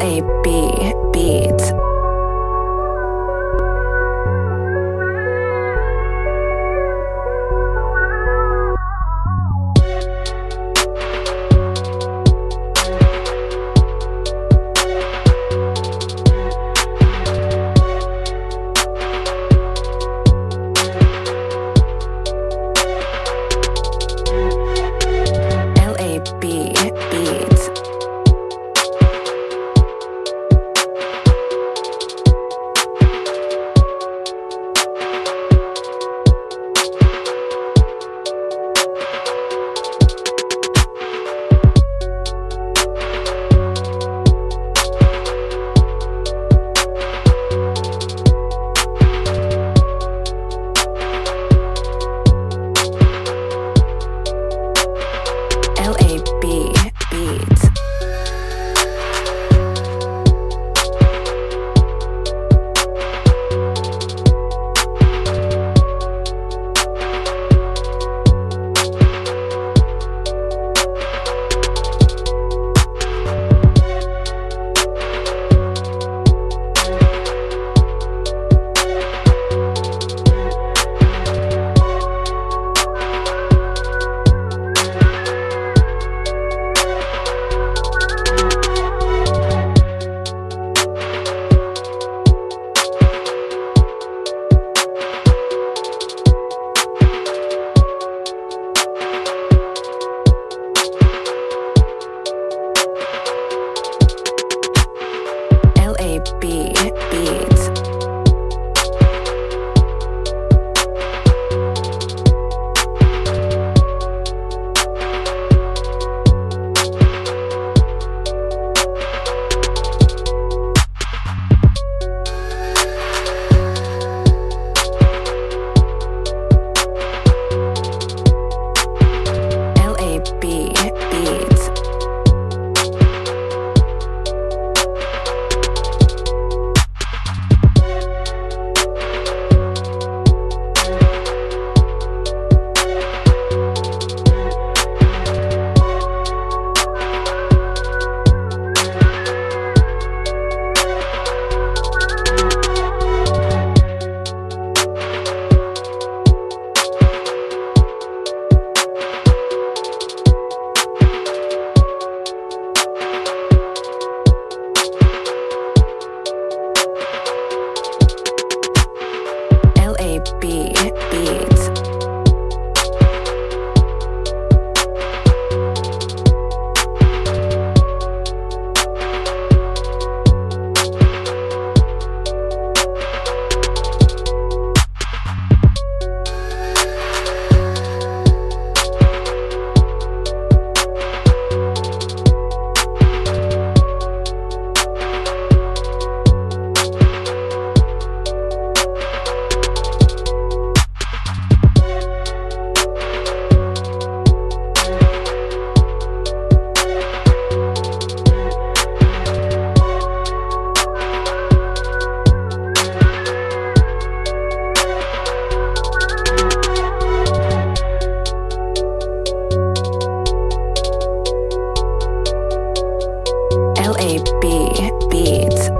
LAB Beats. LAB LAB be, be. L A B Beats.